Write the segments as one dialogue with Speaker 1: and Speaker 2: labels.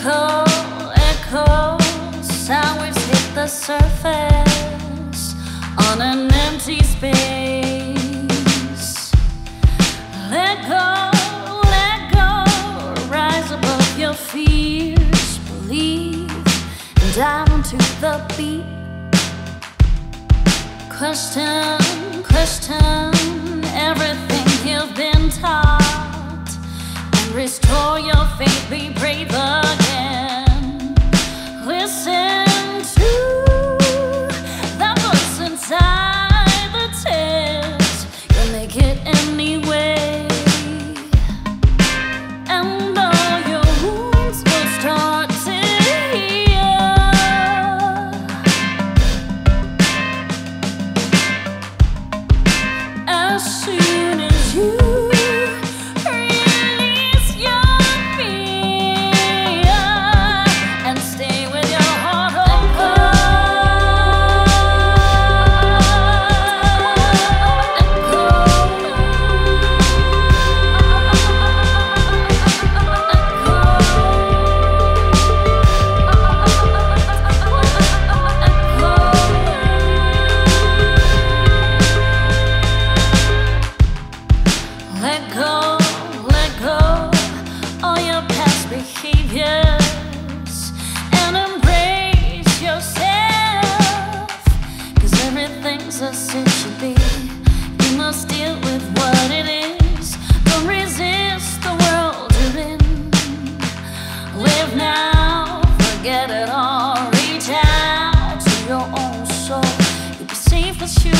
Speaker 1: Echo, echo, waves hit the surface on an empty space. Let go, let go, rise above your fears, believe, and down to the beat. Question, question everything you've been taught and restore your faith, be brave and embrace yourself. Cause everything's as it should be. You must deal with what it is. Don't resist the world you're in. Live now, forget it all. Reach out to your own soul. You'll be safe as you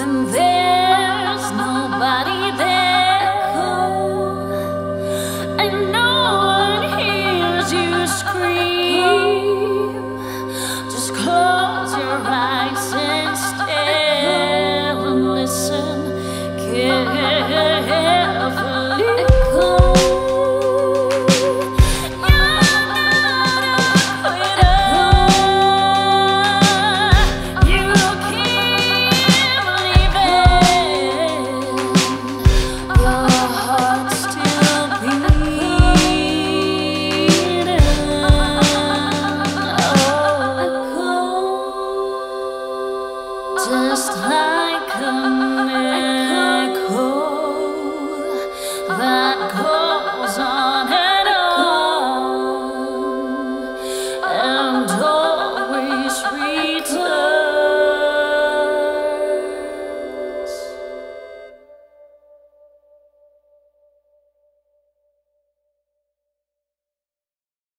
Speaker 1: When there's